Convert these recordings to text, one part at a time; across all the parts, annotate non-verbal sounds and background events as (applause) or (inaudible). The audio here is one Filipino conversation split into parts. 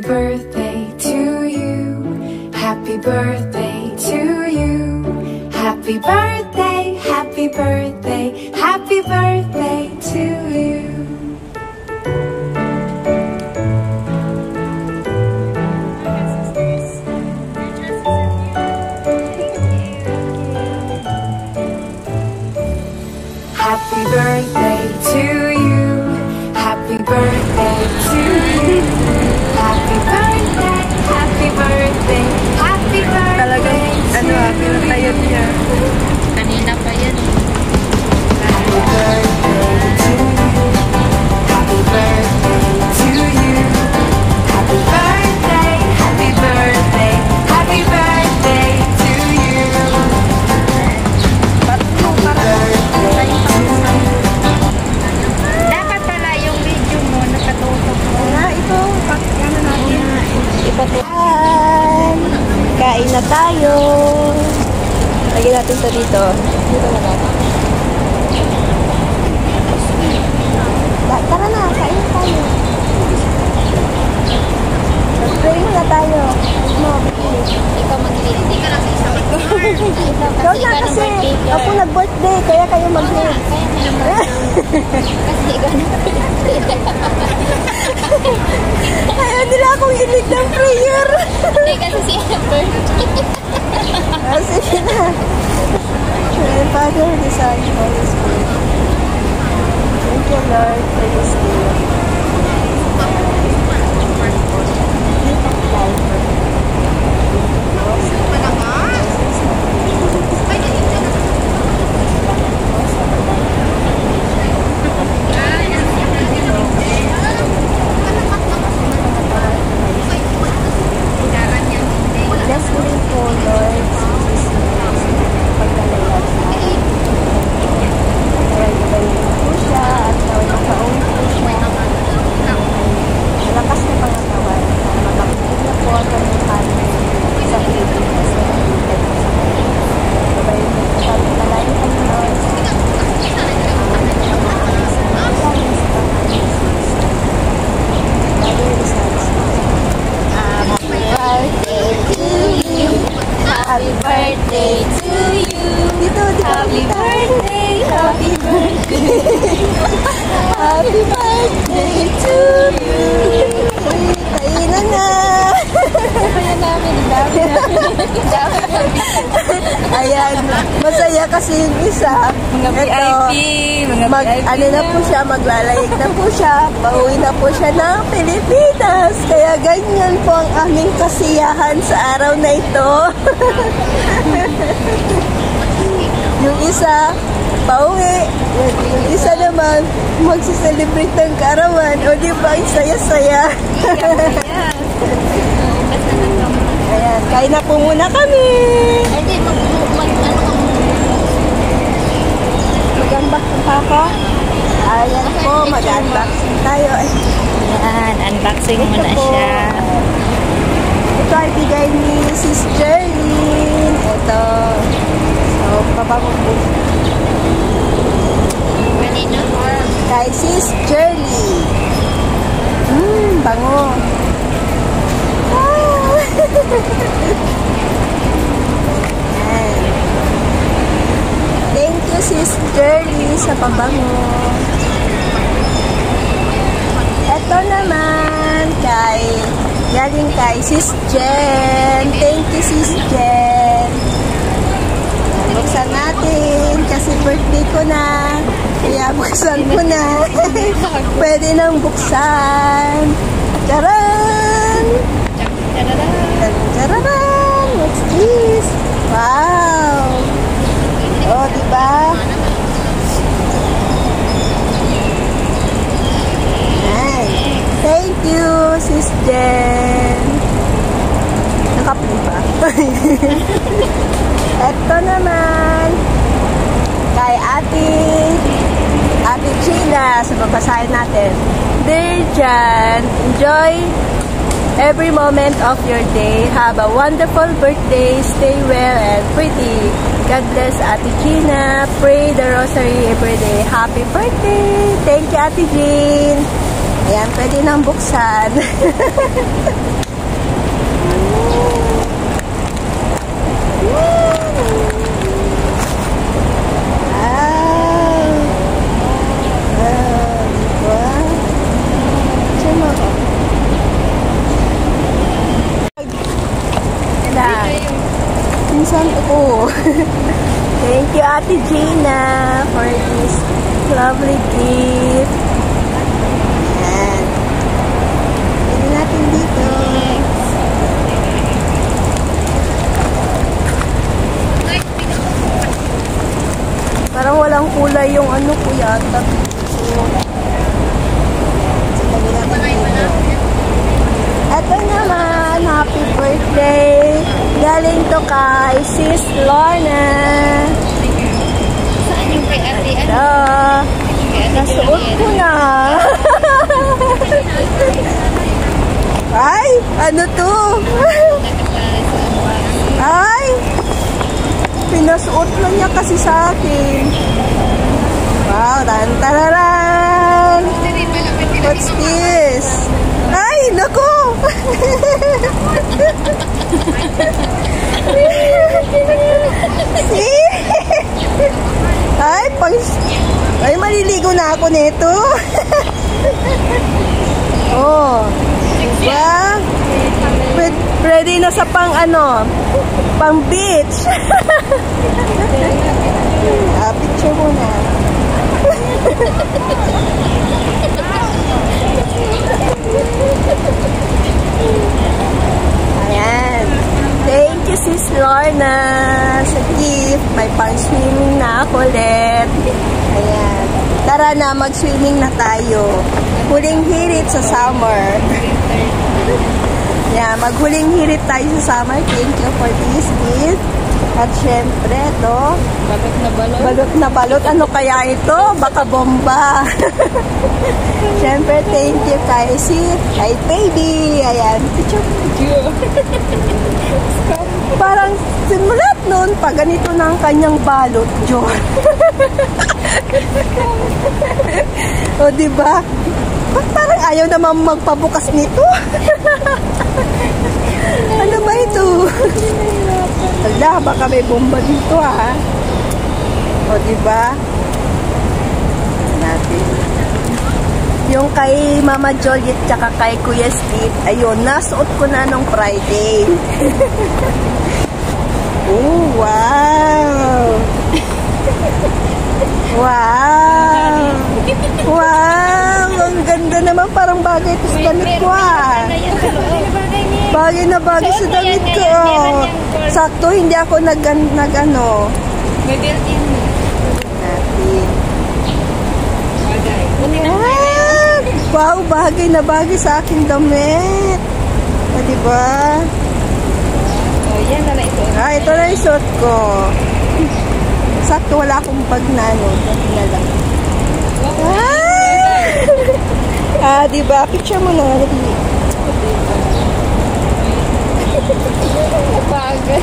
Birthday natin ito dito. Dito na. Da- Tara na, kain na tayo. Mag-pray muna tayo. Mo. Ikaw mag-lead. Hindi ka lang isa mag-lead. Ikaw na kasi ako nag-birthday, kaya kayo naman. Kasi ikaw na Ayaw nila akong ilig ng prayer. Hindi kasi si Bye. Mga Ito, VIP, mga mag, VIP ano na po siya, maglalayag na po siya, pauwi na po siya ng Pilipinas. Kaya ganyan po ang aming kasiyahan sa araw na ito. (laughs) yung isa, pauwi. Yung isa naman, magsiselebrate ng karawan. O di ba, ang saya-saya. Ayan, (laughs) kain na po muna kami. Hindi, mag, mag, ano ka Mag-unboxing pa ako. Ayan po, mag-unboxing tayo. Ay, Yan, unboxing mo Ito po. siya. Ito ay bigay ni Sis Jerlyn. Ito. So, pabango po. Kanina? Kay Sis Jerly. Mmm, bango. Ah! (laughs) Sis Jerly, sa pabango. Ito naman kay galing kay Sis Jen. Thank you, Sis Jen. Buksan natin kasi birthday ko na. Kaya (laughs) buksan ko na. (laughs) Pwede nang buksan. Charan! Charan! What's this? Wow! Oh, diba? Nice. Thank you, Sis Jen. Nakapli pa. Ito (laughs) naman, kay Ate, Ate China, sa babasahin natin. Dear Jan, enjoy every moment of your day. Have a wonderful birthday. Stay well and pretty. God bless Ate Gina. Pray the rosary every day. Happy birthday. Thank you, Ate Jean. Ayan, pwede nang buksan. Ah. Ah. Minsan ko. Thank you, Ate Gina, for this lovely gift. Ayan. Pwede natin dito. Parang walang kulay yung ano ko yata. So. Ito naman, happy birthday. Galing to kay Sis Lorna. Saan yung kay ate? Ito. Nasuot ko na. (laughs) Ay, ano to? (laughs) Ay, pinasuot lang niya kasi sa akin. Wow, tan tararan. What's this? Ay, nako! (laughs) See? Ay, pang... Ay, maliligo na ako nito. (laughs) oh. Pwed- Ready na sa pang ano, pang beach. (laughs) ah, picture muna. Ayan. Thank you, Sis Lorna, sa gift. May pang-swimming na ako ulit. Ayan. Tara na, mag-swimming na tayo. Huling hirit sa summer. Yeah, maghuling hirit tayo sa summer. Thank you for this gift. At syempre, ito, Balot na balot. balot na balot. Ano kaya ito? Baka bomba. (laughs) syempre, thank you kay si, kay baby. Ayan, Parang simulat noon, pa ganito na ang kanyang balot, John. (laughs) o, di ba? Ba't parang ayaw naman magpabukas nito? (laughs) ano ba ito? Hala, baka may bomba dito, ha? O, di ba? Natin. Yung kay Mama Joliet tsaka kay Kuya Steve, ayun, nasuot ko na nung Friday. (laughs) oh, wow! Wow! Wow! Ang ganda naman, parang bagay ito sa damit ko, ah. Bagay na bagay sa damit ko. Sakto, hindi ako nag, nag ano. May built-in. Na. Ah, wow, bagay na bagay sa aking damit. O, diba? Oh, yan na lang ito. Ah, ito na yung suot ko. Sakto, wala akong bag na, ano. Na lang. Ah! (laughs) ah, diba? Picture mo na. Dali. Bagay.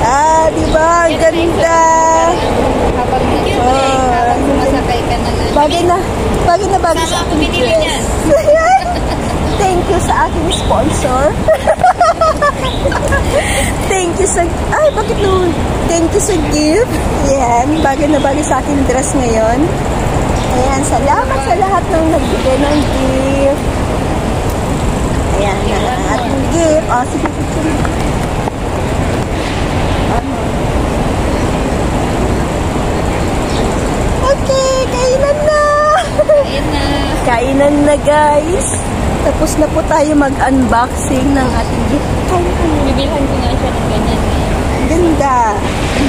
Ah, diba? Ang ganda. Habang nag- Oh. habang sumasakay ka na lang. Bagay na, bagay na bagay Saan sa ako aking binili dress. niyan? Thank you sa aking sponsor. Thank you sa... Ay, bakit no? Sa gift. Yan, bagay na bagay sa aking dress ngayon. Ayan, salamat sa lahat ng nagbigay ng gift. Ayan, na ang ating gift. O, sige, picture mo. Ano? Okay, kailan na? Ayun na. Kainan na guys. Tapos na po tayo mag-unboxing ng ating gift. Bibilhan ko nga siya ng ganyan. Ganda.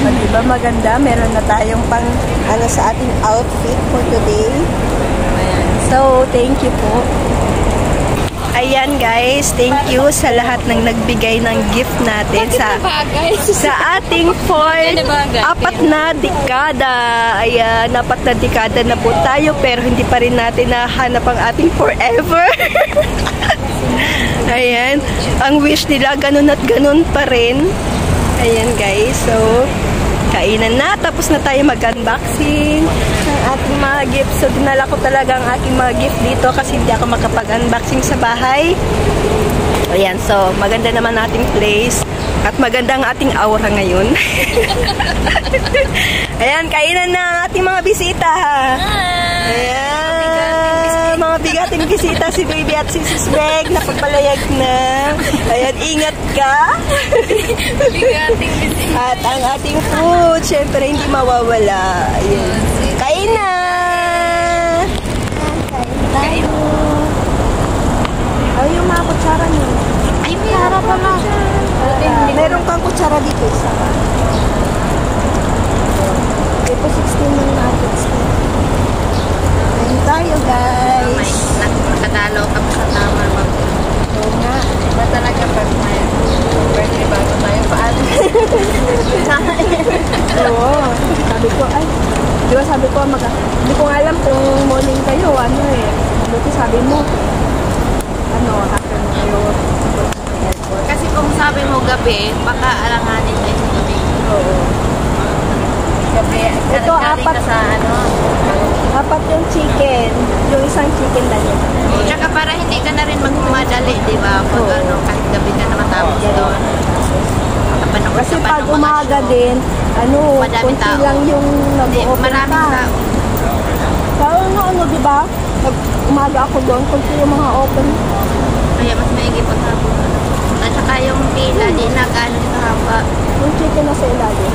O, diba maganda? Meron na tayong pang ano sa ating outfit for today. Ayan. So, thank you po. Ayan guys, thank you sa lahat ng nagbigay ng gift natin sa Bagay. (laughs) sa ating fourth, apat na dekada. Ayan, apat na dekada na po tayo pero hindi pa rin natin nahanap ang ating forever. (laughs) Ayan, ang wish nila ganun at ganun pa rin. Ayan guys, so kainan na tapos na tayo mag-unboxing ng ating mga gifts. So, dinala ko talaga ang aking mga gift dito kasi hindi ako makapag-unboxing sa bahay. Ayan, so maganda naman ating place at maganda ang ating aura ngayon. (laughs) Ayan, kainan na ang ating mga bisita. Ayan, mga bigating bisita si Baby at si Sis Meg, napagpalayag na. Ayan, ingat ka. At ang ating food, syempre hindi mawawala. Ayan. Kain na! Kain Ay, yung mga kutsara niyo. Ay, may harap pa na. Uh, meron kang kutsara dito, isa. Ito 16 lang natin. Tayo, guys. nakadalo ka pa sa tama. Oo nga. Ba talaga pag may birthday bago tayo paano? Oo. Sabi ko, ay, di ba sabi ko, mag hindi ko nga alam kung morning kayo, ano eh. Buti sabi mo, ano, happen kayo. Kasi kung sabi mo gabi, baka alanganin tayo sa gabi. Oo. Gabi, Ito, galing apat. ka sa ano. Apat yung chicken, yung isang chicken lang yun. Tsaka para hindi ka na rin magmadali, di ba? Pag ano, kahit gabi ka na matapos doon. Kapanood Kasi ka pa pag umaga din, ano, Madaming konti tao. lang yung nag-open maraming tao. Kaya ano, ano, di ba? Pag umaga ako doon, konti yung mga open. Kaya mas maigi pag hapon. At saka yung pila, di na gaano kahaba. Yung chicken na sa ilalim.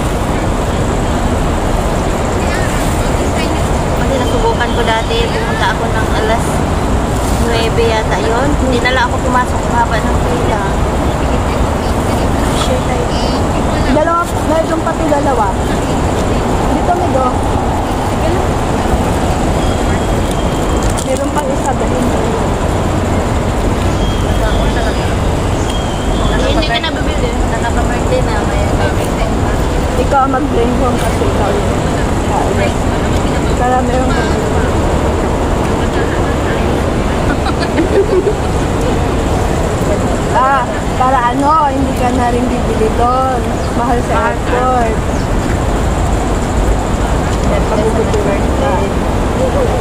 Kasi nasubukan ko dati, pumunta ako ng alas 9 yata yun. Hindi na lang ako pumasok sa haba ng pila. Dalawa, meron pati dalawa. Dito, Migo. Meron pang isa doon. Hindi ka na bibili. Nakaka-birthday na. Ikaw home kasi ikaw yun. Kaya meron ka Ah, para ano, hindi ka na rin bibili doon. Mahal sa airport. Pag-birthday ka. Talaga,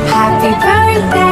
Happy birthday.